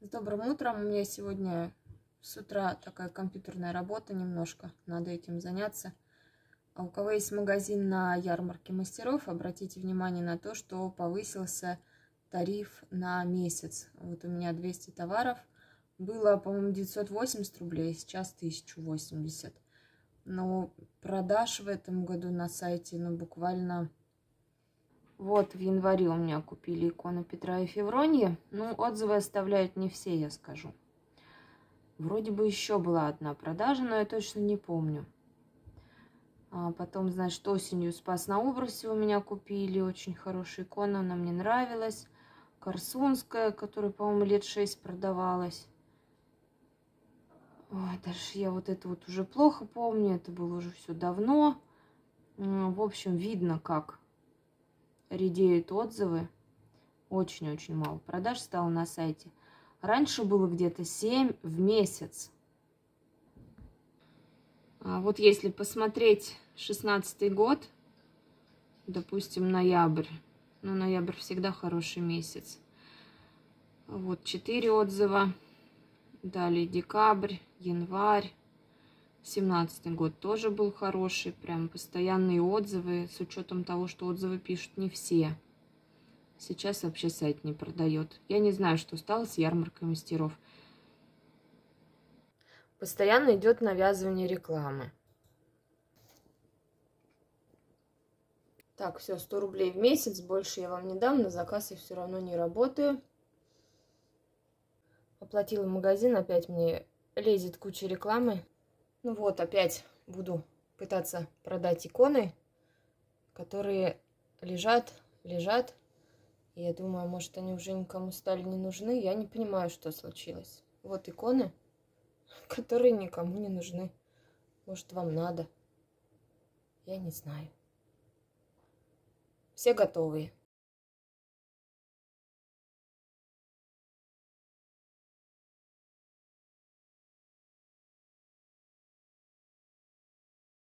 С добрым утром. У меня сегодня с утра такая компьютерная работа немножко. Надо этим заняться. А у кого есть магазин на ярмарке мастеров, обратите внимание на то, что повысился тариф на месяц. Вот у меня 200 товаров. Было, по-моему, 980 рублей, сейчас 1080. Но продаж в этом году на сайте, ну, буквально вот в январе у меня купили икону Петра и Февронья. Ну, отзывы оставляют не все, я скажу. Вроде бы еще была одна продажа, но я точно не помню. А потом, значит, осенью Спас на Убросе у меня купили. Очень хорошая икона, она мне нравилась. Корсунская, которая, по-моему, лет шесть продавалась. Ой, даже я вот это вот уже плохо помню. Это было уже все давно. В общем, видно, как редеют отзывы. Очень-очень мало продаж стало на сайте. Раньше было где-то 7 в месяц. А вот если посмотреть 16 год, допустим, ноябрь. Ну, ноябрь всегда хороший месяц. Вот 4 отзыва. Далее декабрь, январь. 17 год тоже был хороший, прям постоянные отзывы, с учетом того, что отзывы пишут не все. Сейчас вообще сайт не продает. Я не знаю, что стало с ярмаркой мастеров. Постоянно идет навязывание рекламы. Так, все, 100 рублей в месяц, больше я вам не дам, на заказ я все равно не работаю. Оплатила магазин, опять мне лезет куча рекламы. Ну вот, опять буду пытаться продать иконы, которые лежат, лежат. Я думаю, может, они уже никому стали не нужны. Я не понимаю, что случилось. Вот иконы, которые никому не нужны. Может, вам надо. Я не знаю. Все готовые.